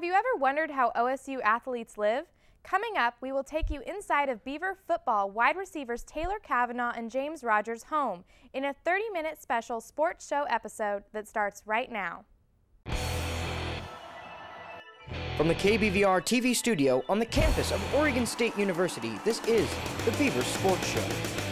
Have you ever wondered how OSU athletes live? Coming up, we will take you inside of Beaver football wide receivers Taylor Kavanaugh and James Rodgers' home in a 30 minute special sports show episode that starts right now. From the KBVR TV studio on the campus of Oregon State University, this is the Beaver Sports Show.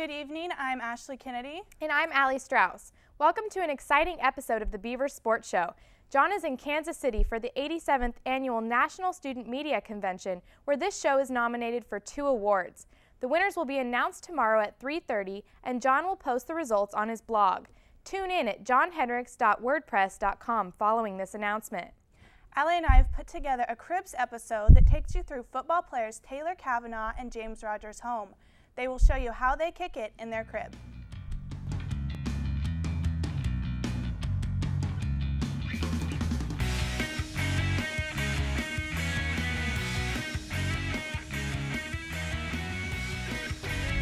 Good evening, I'm Ashley Kennedy. And I'm Allie Strauss. Welcome to an exciting episode of the Beaver Sports Show. John is in Kansas City for the 87th Annual National Student Media Convention, where this show is nominated for two awards. The winners will be announced tomorrow at 3.30, and John will post the results on his blog. Tune in at johnhendricks.wordpress.com following this announcement. Allie and I have put together a Cribs episode that takes you through football players Taylor Kavanaugh and James Rodgers' home. They will show you how they kick it in their crib.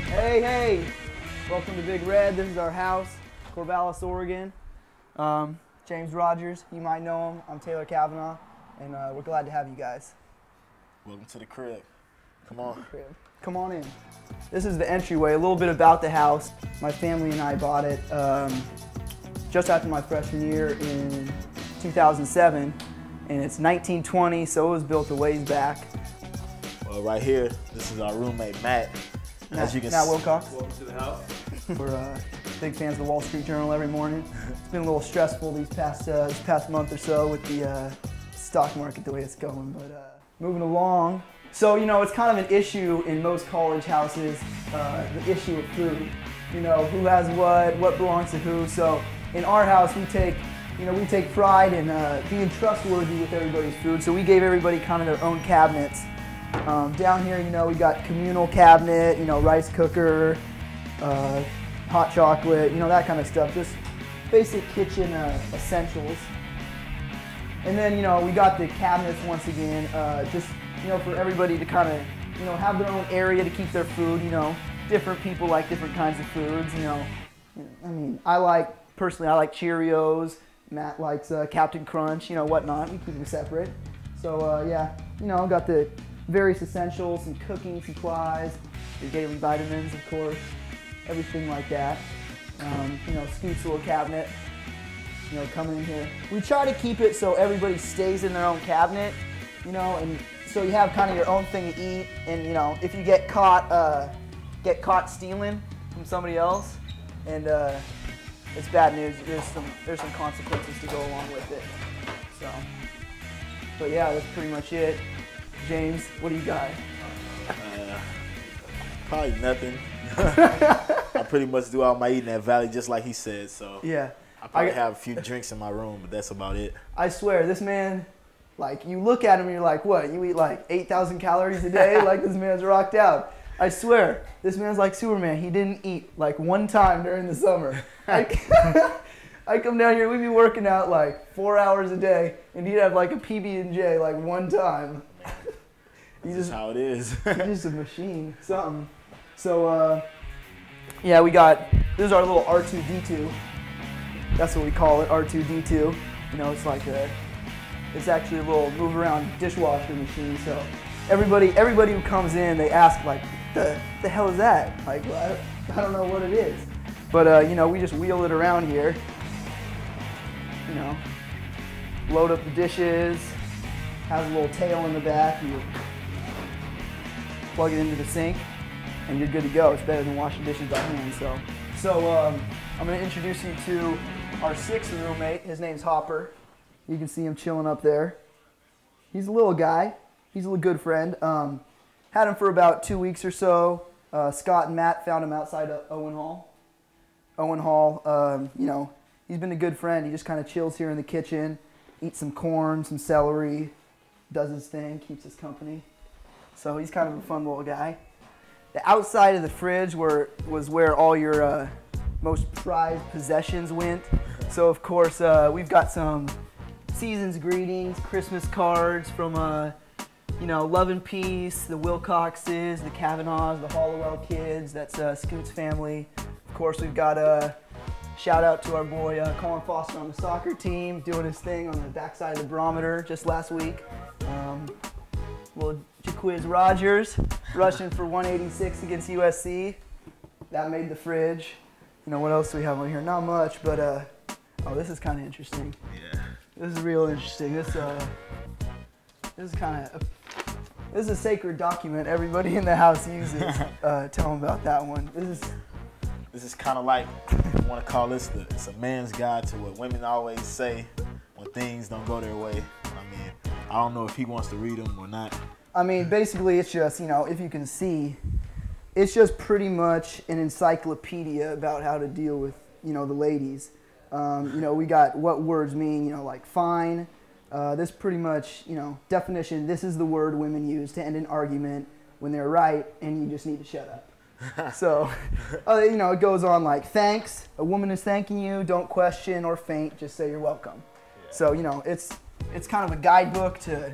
Hey, hey! Welcome to Big Red. This is our house, Corvallis, Oregon. Um, James Rodgers, you might know him. I'm Taylor Kavanaugh, and uh, we're glad to have you guys. Welcome to the crib. Come on. Come on in. This is the entryway. A little bit about the house. My family and I bought it um, just after my freshman year in 2007, and it's 1920, so it was built a ways back. Well, right here, this is our roommate Matt. Matt, you can Matt Wilcox. Welcome to the house. We're uh, big fans of the Wall Street Journal every morning. It's been a little stressful these past uh, this past month or so with the uh, stock market the way it's going, but uh, moving along. So you know, it's kind of an issue in most college houses, uh, the issue of food. You know, who has what, what belongs to who. So in our house, we take you know we take pride in uh, being trustworthy with everybody's food. So we gave everybody kind of their own cabinets. Um, down here, you know, we got communal cabinet, you know, rice cooker, uh, hot chocolate, you know, that kind of stuff. Just basic kitchen uh, essentials. And then, you know, we got the cabinets once again, uh, just, you know, for everybody to kind of, you know, have their own area to keep their food, you know. Different people like different kinds of foods, you know. I mean, I like, personally, I like Cheerios. Matt likes uh, Captain Crunch, you know, whatnot. We keep them separate. So, uh, yeah, you know, got the various essentials, some cooking supplies, your daily vitamins, of course, everything like that. Um, you know, Scoot's little cabinet, you know, coming in here. We try to keep it so everybody stays in their own cabinet, you know, and so you have kind of your own thing to eat. And you know, if you get caught, uh, get caught stealing from somebody else, and uh, it's bad news. There's some there's some consequences to go along with it. So, but yeah, that's pretty much it. James, what do you got? Uh, probably nothing. I pretty much do all my eating at Valley just like he said, so Yeah, I probably I- have a few drinks in my room, but that's about it. I swear, this man, like, you look at him and you're like, what? You eat like 8,000 calories a day? like, this man's rocked out. I swear, this man's like Superman. He didn't eat like one time during the summer. I, I come down here, we'd be working out like four hours a day, and he'd have like a PB and J like one time. He's This is just, how it is. he's just a machine, something. So, uh, yeah, we got this is our little R2D2. That's what we call it, R2D2. You know, it's like a, it's actually a little move around dishwasher machine. So everybody, everybody who comes in, they ask like, the, the hell is that? Like, well, I, I don't know what it is. But uh, you know, we just wheel it around here. You know, load up the dishes. Has a little tail in the back. You plug it into the sink, and you're good to go. It's better than washing dishes by hand. So, so um, I'm gonna introduce you to our sixth roommate. His name's Hopper. You can see him chilling up there. He's a little guy. He's a good friend. Um, had him for about two weeks or so. Uh, Scott and Matt found him outside of Owen Hall. Owen Hall, um, you know, he's been a good friend. He just kind of chills here in the kitchen. eats some corn, some celery, does his thing, keeps us company. So he's kind of a fun little guy. The outside of the fridge were, was where all your uh, most prized possessions went. So of course uh, we've got some season's greetings, Christmas cards from uh, you know Love and Peace, the Wilcoxes, the Kavanaughs, the Hollowell kids. That's uh, Scoot's family. Of course we've got a uh, shout out to our boy uh, Colin Foster on the soccer team doing his thing on the backside of the barometer just last week. Um, little Jacquizz Rodgers rushing for 186 against USC. That made the fridge. You know what else do we have on here? Not much, but uh, oh, this is kind of interesting. Yeah. This is real interesting. This uh, this is kind of this is a sacred document. Everybody in the house uses. Uh, tell them about that one. This is This is kind of like I want to call this the it's a man's guide to what women always say when things don't go their way. I mean, I don't know if he wants to read them or not. I mean, basically, it's just, you know, if you can see, it's just pretty much an encyclopedia about how to deal with, you know, the ladies. Um, you know, we got what words mean, you know, like fine. Uh, this pretty much, you know, definition this is the word women use to end an argument when they're right and you just need to shut up. so, uh, you know, it goes on like thanks. A woman is thanking you. Don't question or faint. Just say you're welcome. So, you know, it's it's kind of a guidebook to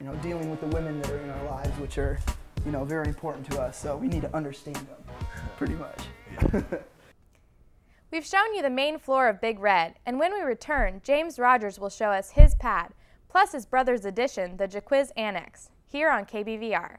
you know, dealing with the women that are in our lives, which are, you know, very important to us. So we need to understand them, pretty much. We've shown you the main floor of Big Red, and when we return, James Rodgers will show us his pad, plus his brother's addition, the Jacquizz Annex, here on KBVR.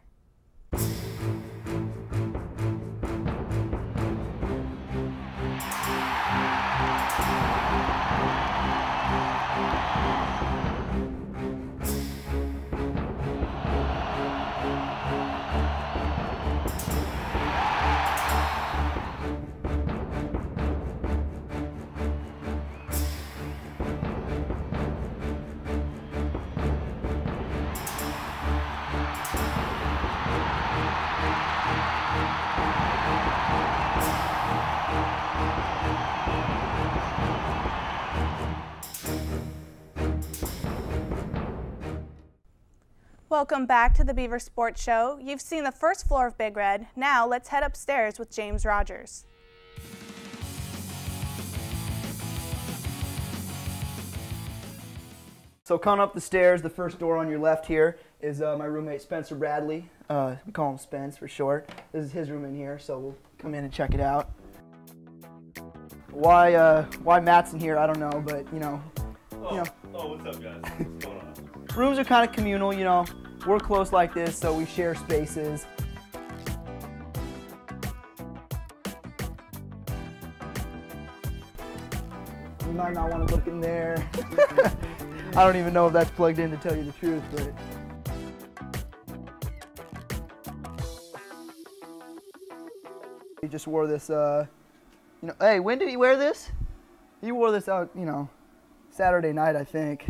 Welcome back to the Beaver Sports Show. You've seen the first floor of Big Red. Now let's head upstairs with James Rodgers. So coming up the stairs, the first door on your left here is uh, my roommate Spencer Bradley. Uh, we call him Spence for short. This is his room in here, so we'll come in and check it out. Why uh, why Matt's in here, I don't know, but you know, Oh, you know, oh, what's up, guys? What's going on? rooms are kind of communal, you know. We're close like this, so we share spaces. You might not want to look in there. I don't even know if that's plugged in to tell you the truth, but. He just wore this, uh, you know, hey, when did he wear this? He wore this out, you know, Saturday night, I think.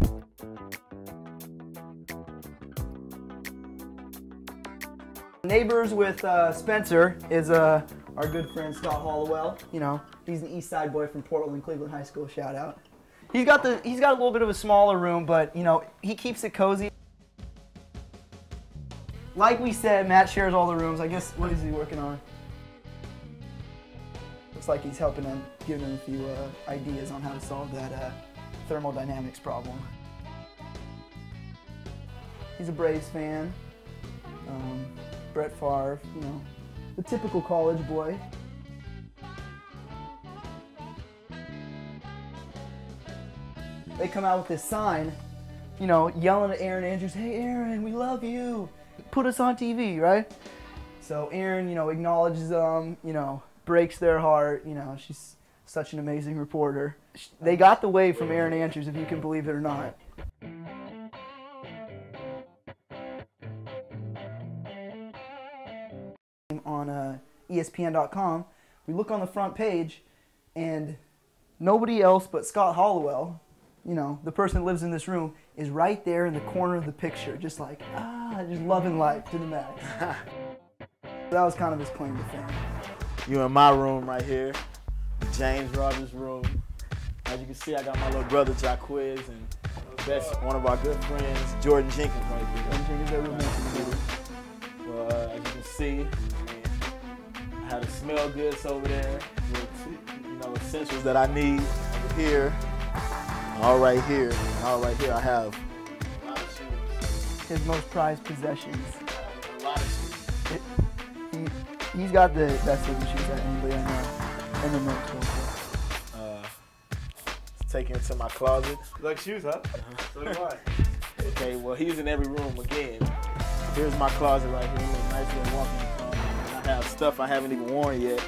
Neighbors with uh, Spencer is uh, our good friend Scott Hollowell. You know, he's an East Side boy from Portland, Cleveland High School. Shout out. He's got the he's got a little bit of a smaller room, but you know he keeps it cozy. Like we said, Matt shares all the rooms. I guess what is he working on? Looks like he's helping him, giving him a few uh, ideas on how to solve that uh, thermodynamics problem. He's a Braves fan. Um, Brett Favre, you know, the typical college boy. They come out with this sign, you know, yelling at Erin Andrews, hey Erin, we love you. Put us on TV, right? So Erin, you know, acknowledges them, you know, breaks their heart, you know, she's such an amazing reporter. They got the wave from Erin Andrews, if you can believe it or not. On uh, ESPN.com, we look on the front page, and nobody else but Scott Hollowell, you know, the person that lives in this room, is right there in the corner of the picture, just like, ah, just loving life to the max. that was kind of his claim to fame. You in my room right here, James Rodgers' room. As you can see, I got my little brother Jacquizz, and best, one of our good friends, Jordan Jenkins, right there. Jordan Jenkins that we mentioned earlier. Well, uh, as you can see, man, I had the smell goods over there. You know, essentials that I need over here. All right here, all right here, I have a lot of shoes. His most prized possessions. A lot of shoes. He, he's got the best looking shoes that anybody I know in the men's world. Uh, taking it to my closet. You like shoes, huh? So do I. Okay, well, he's in every room again. Here's my closet right here. Nice little walk-in. And I have stuff I haven't even worn yet.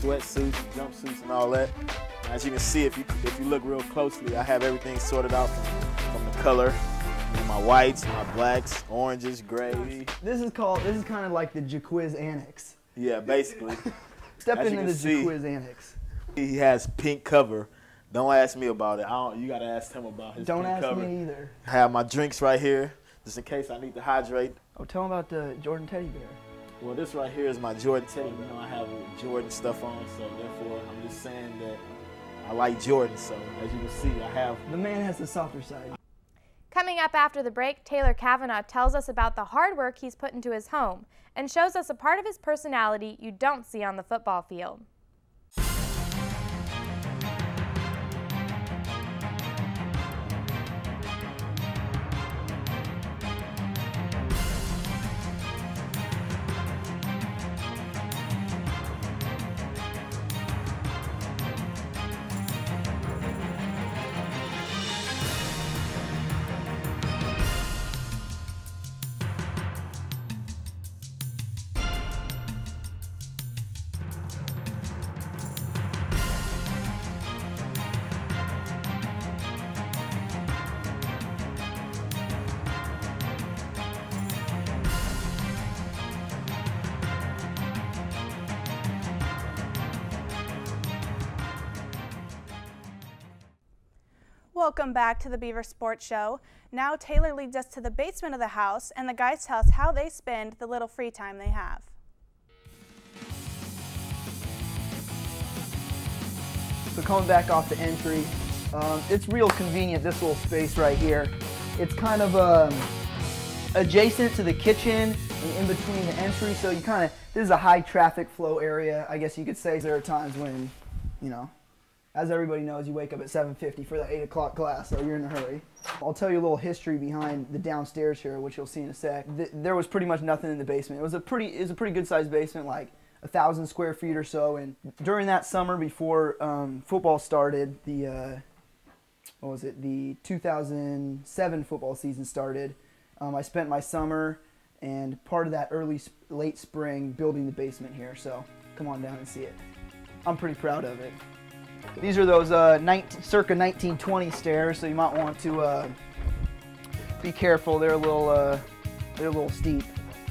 Sweatsuits, jumpsuits, and all that. As you can see, if you if you look real closely, I have everything sorted out from, from the color. My whites, my blacks, oranges, gray. This is called. This is kind of like the Jacquizz Annex. Yeah, basically. Step As into the see- Jacquizz Annex. he has pink cover. Don't ask me about it. I don't, you gotta ask him about his Don't ask cover. me either. I have my drinks right here, just in case I need to hydrate. Oh, tell him about the Jordan teddy bear. Well, this right here is my Jordan teddy. You know, I have Jordan stuff on, so therefore I'm just saying that I like Jordan. So as you can see, I have. The man has the softer side. Coming up after the break, Taylor Kavanaugh tells us about the hard work he's put into his home and shows us a part of his personality you don't see on the football field. Welcome back to the Beaver Sports Show. Now Taylor leads us to the basement of the house, and the guys tell us how they spend the little free time they have. So coming back off the entry, um, it's real convenient, this little space right here. It's kind of um, adjacent to the kitchen and in between the entry, so you kind of, this is a high traffic flow area, I guess you could say. There are times when, you know, as everybody knows, you wake up at 7.50 for that 8 o'clock class, so you're in a hurry. I'll tell you a little history behind the downstairs here, which you'll see in a sec. Th- there was pretty much nothing in the basement. It was a pretty, it was a pretty good sized basement, like a thousand square feet or so. And during that summer before um, football started, the uh, what was it? The 2007 football season started. Um, I spent my summer and part of that early, late spring building the basement here. So come on down and see it. I'm pretty proud of it. These are those uh, 19, circa 1920 stairs, so you might want to uh, be careful. They're a little, uh, they're a little steep.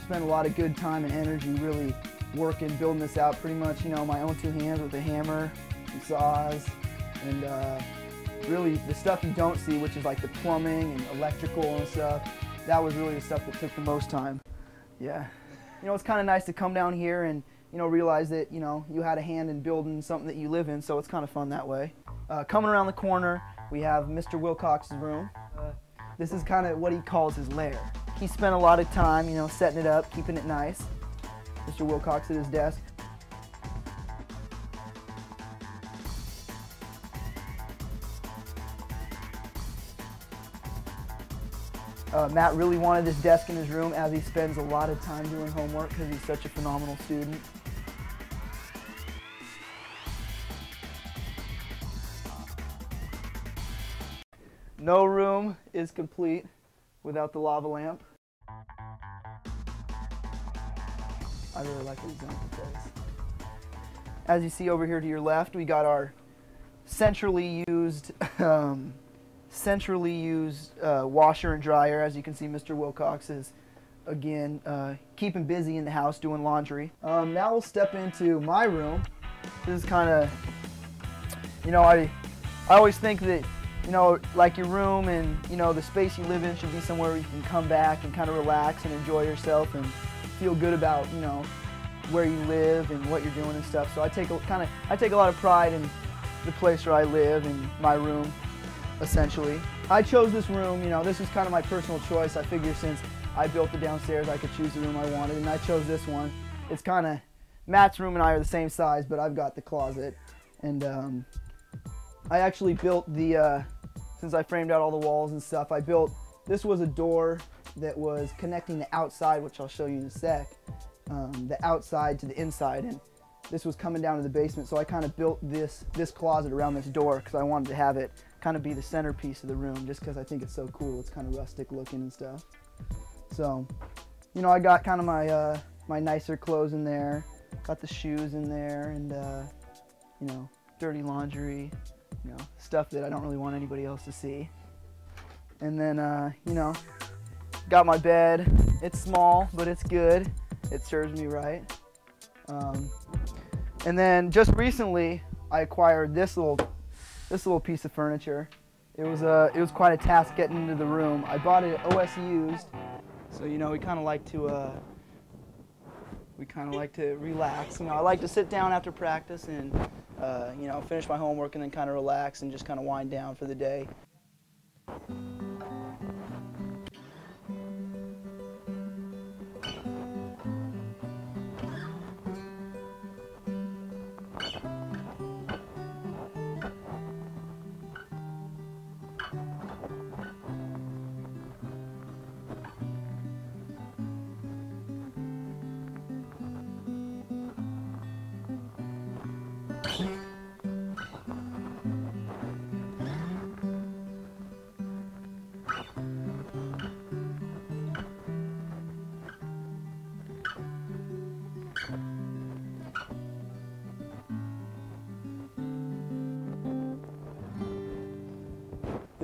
Spent a lot of good time and energy really working, building this out. Pretty much, you know, my own two hands with a hammer and saws, and uh, really the stuff you don't see, which is like the plumbing and electrical and stuff. That was really the stuff that took the most time. Yeah, you know, it's kind of nice to come down here and you know, realize that, you know, you had a hand in building something that you live in, so it's kind of fun that way. Uh, coming around the corner, we have Mr. Wilcox's room. Uh, this is kind of what he calls his lair. He spent a lot of time, you know, setting it up, keeping it nice. Mr. Wilcox at his desk. Uh, Matt really wanted this desk in his room as he spends a lot of time doing homework because he's such a phenomenal student. No room is complete without the lava lamp. I really like done with place. As you see over here to your left, we got our centrally used um, centrally used uh, washer and dryer. As you can see, Mr. Wilcox is again uh, keeping busy in the house doing laundry. Um, now we'll step into my room. This is kind of, you know, I I always think that you know, like your room and you know the space you live in should be somewhere where you can come back and kind of relax and enjoy yourself and feel good about you know where you live and what you're doing and stuff. So I take a kind of I take a lot of pride in the place where I live and my room essentially. I chose this room, you know, this is kind of my personal choice. I figure since I built the downstairs, I could choose the room I wanted, and I chose this one. It's kind of, Matt's room and I are the same size, but I've got the closet. And um, I actually built the, uh, since I framed out all the walls and stuff, I built, this was a door that was connecting the outside, which I'll show you in a sec, um, the outside to the inside. And this was coming down to the basement, so I kind of built this, this closet around this door because I wanted to have it kind of be the centerpiece of the room just because I think it's so cool. It's kind of rustic looking and stuff. So, you know, I got kind of my, uh, my nicer clothes in there, got the shoes in there, and, uh, you know, dirty laundry, you know, stuff that I don't really want anybody else to see. And then, uh, you know, got my bed. It's small, but it's good. It serves me right. Um, and then just recently, I acquired this little, this little piece of furniture. It was a, it was quite a task getting into the room. I bought it at OS used, so you know we kind of like to, uh, we kind of like to relax. You know, I like to sit down after practice and, uh, you know, finish my homework and then kind of relax and just kind of wind down for the day.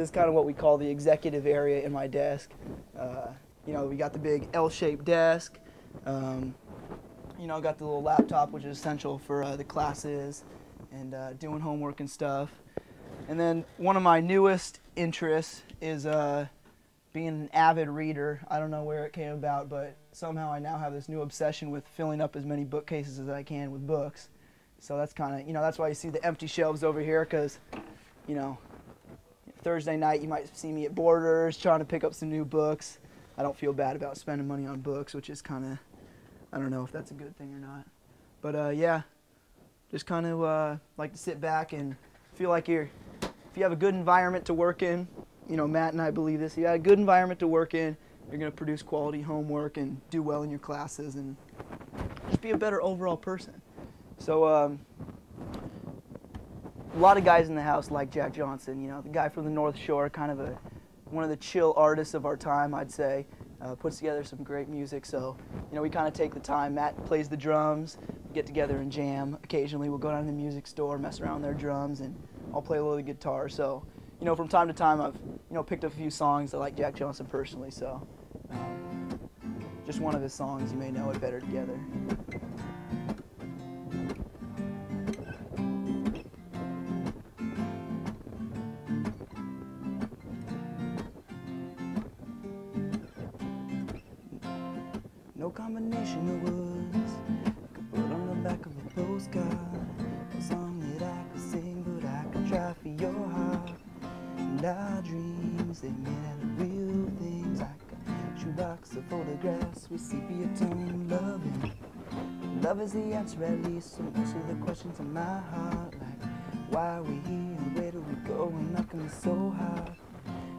Is kind of what we call the executive area in my desk. Uh, you know, we got the big L-shaped desk. Um, you know, got the little laptop, which is essential for uh, the classes and uh, doing homework and stuff. And then one of my newest interests is uh, being an avid reader. I don't know where it came about, but somehow I now have this new obsession with filling up as many bookcases as I can with books. So that's kind of, you know, that's why you see the empty shelves over here, because, you know, Thursday night you might see me at Borders trying to pick up some new books. I don't feel bad about spending money on books, which is kind of, I don't know if that's a good thing or not. But uh, yeah, just kind of uh, like to sit back and feel like you're, if you have a good environment to work in, you know, Matt and I believe this, you have a good environment to work in, you're going to produce quality homework and do well in your classes and just be a better overall person. So um, a lot of guys in the house like Jack Johnson, you know, the guy from the North Shore, kind of a one of the chill artists of our time, I'd say. Uh, puts together some great music, so you know we kind of take the time. Matt plays the drums, we get together and jam. Occasionally we'll go down to the music store, mess around with their drums, and I'll play a little guitar. So you know from time to time I've you know picked up a few songs I like Jack Johnson personally. So um, just one of his songs, you may know it better together. Answer, at least, to of the questions in my heart. Like, why are we here and where do we go? And knocking is so hard.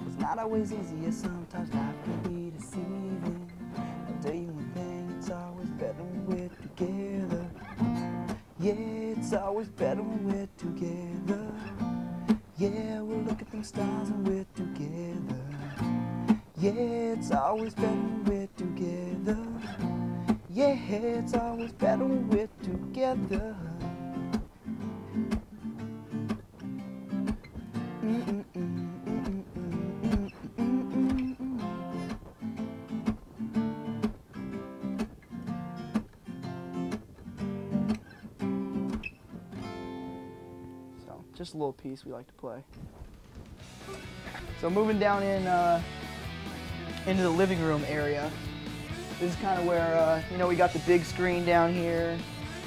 It's not always easy, and sometimes life can be deceiving. I'll tell you one thing, it's always better when we're together. Yeah, it's always better when we're together. Yeah, we'll look at them stars when we're together. Yeah, it's always better just a little piece we like to play. So moving down in uh, into the living room area. This is kind of where uh, you know we got the big screen down here,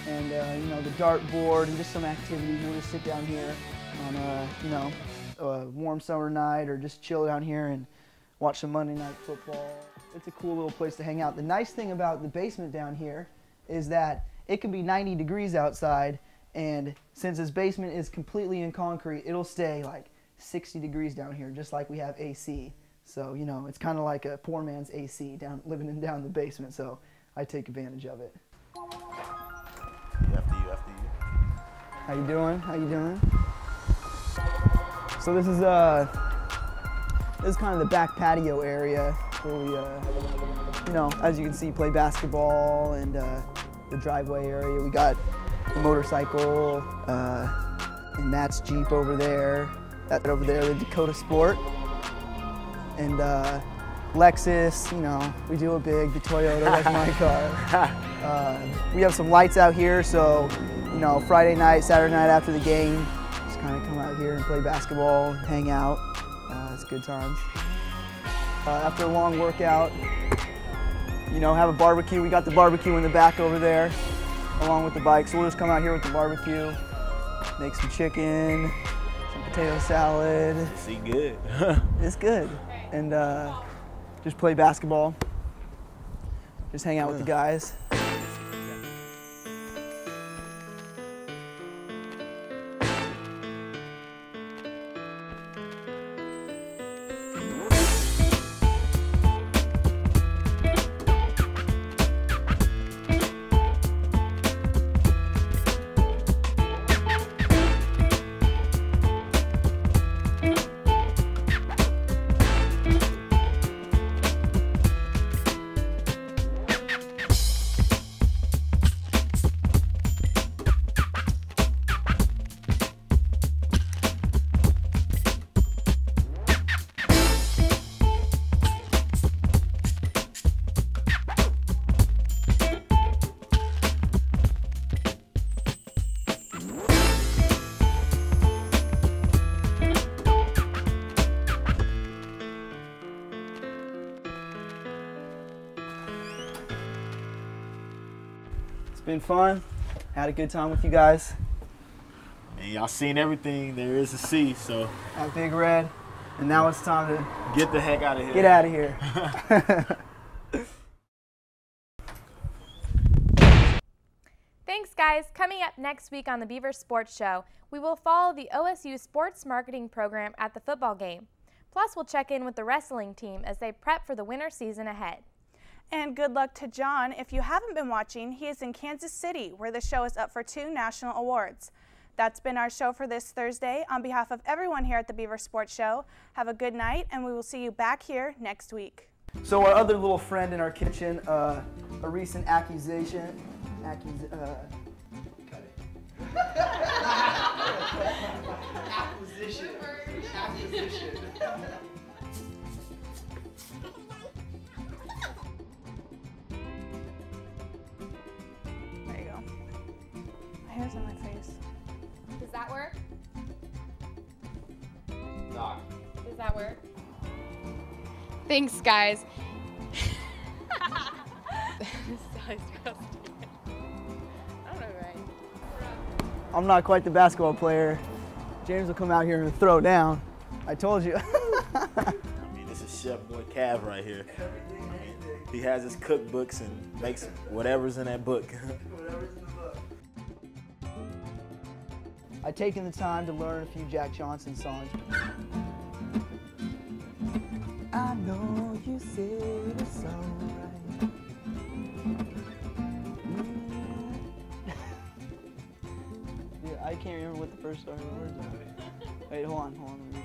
and uh, you know the dartboard and just some activities. We'll just sit down here on a you know a warm summer night or just chill down here and watch some Monday night football. It's a cool little place to hang out. The nice thing about the basement down here is that it can be 90 degrees outside and since this basement is completely in concrete, it'll stay like 60 degrees down here just like we have AC. So, you know, it's kind of like a poor man's AC down living in down the basement, so I take advantage of it. How you doing? How you doing? So this is uh this is kind of the back patio area where we uh you know, as you can see play basketball and uh the driveway area. We got the motorcycle uh and Matt's Jeep over there. That over there, the Dakota Sport. And uh Lexus, you know, we do a big, the Toyota, that's my car. Uh, we have some lights out here, so you know, Friday night, Saturday night after the game, just kind of come out here and play basketball, hang out. Uh, it's good times. Uh, after a long workout, you know, have a barbecue. We got the barbecue in the back over there, along with the bike. So we'll just come out here with the barbecue, make some chicken, some potato salad. See good. It's good, and uh, just play basketball. Just hang out with the guys. Been fun. Had a good time with you guys and y'all seen everything there is to see, so at Big Red, and now it's time to get the heck out of here. get out of here. Thanks, guys. Coming up next week on the Beaver Sports Show, we will follow the OSU sports marketing program at the football game. Plus, we'll check in with the wrestling team as they prep for the winter season ahead. And good luck to John. If you haven't been watching, he is in Kansas City, where the show is up for two national awards. That's been our show for this Thursday. On behalf of everyone here at the Beaver Sports Show, have a good night, and we will see you back here next week. so our other little friend in our kitchen, uh, a recent accusation, accus- uh, cut it. acquisition, acquisition. My hair's on my face. Does that work? Doc. Does that work? Thanks, guys. I'm not quite the basketball player. James will come out here and throw down. I told you. I mean, this is Chef Boy Cav right here. He has his cookbooks and makes whatever's in that book. I've taken the time to learn a few Jack Johnson songs. I know you said it's alright. Dude, I can't remember what the first the words are. Wait, hold on, hold on.